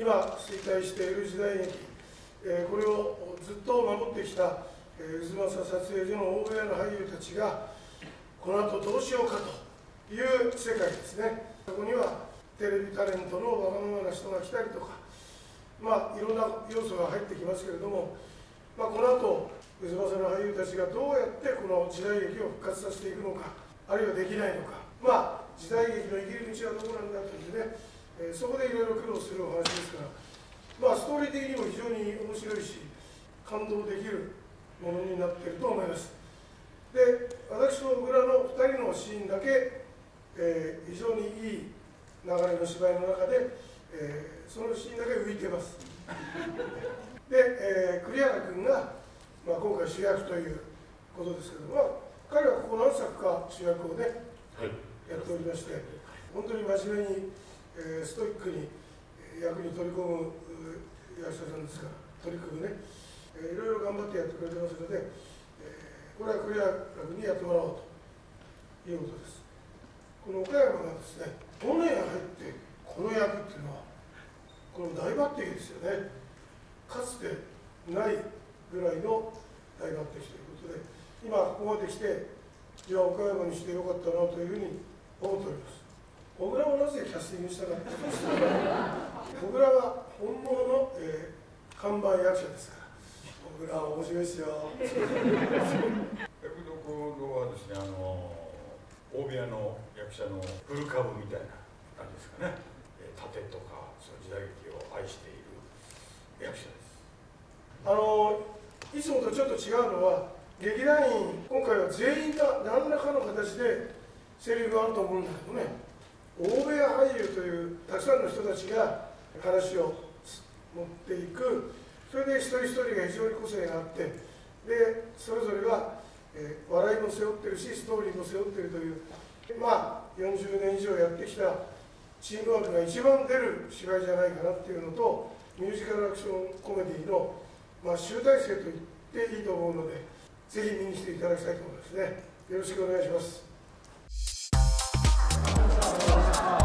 今衰退している時代劇、えー、これをずっと守ってきた、えー、渦政撮影所の大部屋の俳優たちがこの後どうしようかという世界ですね。そこにはテレビタレントのわがままな人が来たりとかまあいろんな要素が入ってきますけれども、まあ、この後渦政の俳優たちがどうやってこの時代劇を復活させていくのかあるいはできないのかまあ時代劇の生きる道はどこなんだというね、えー、そこでいろいろ苦労するお話ですからまあストーリー的にも非常に面白いし感動できるものになっていると思います。で私と小倉の2人のシーンだけ、えー、非常にいい流れの芝居の中で、えー、そのシーンだけ浮いてます。で、えー、栗原君が、まあ、今回主役ということですけども、まあ、彼はここ何作か主役をね、はい。やっておりまして本当に真面目に、えー、ストイックに役に取り込む役者さんですから取り組むね、えー、いろいろ頑張ってやってくれてますので、えー、これはクリア楽にやってもらおうということです。この岡山がですね去年入ってこの役っていうのはこの大抜擢ですよね。かつてないぐらいの大抜擢ということで今ここまで来ていや岡山にしてよかったなというふうに思っております。小倉をなぜキャスティングしたかって小倉は本物の、えー、看板役者ですから小倉は面白いですよ役どころはですねあの大部屋の役者の古株みたいな感じですかね。盾とかその時代劇を愛している。役者ですあのいつもとちょっと違うのは劇団員今回は全員が何らかの形でセリフがあると思うんだけどね。大部屋俳優というたくさんの人たちが話を持っていく。それで一人一人が非常に個性があって。でそれぞれが、え、笑いも背負ってるしストーリーも背負ってるという。まあ40年以上やってきた。チームワークが一番出る芝居じゃないかなっていうのとミュージカルアクションコメディの、まあ、集大成と言っていいと思うのでぜひ見に来ていただきたいと思いますね。よろしくお願いします。Thank you.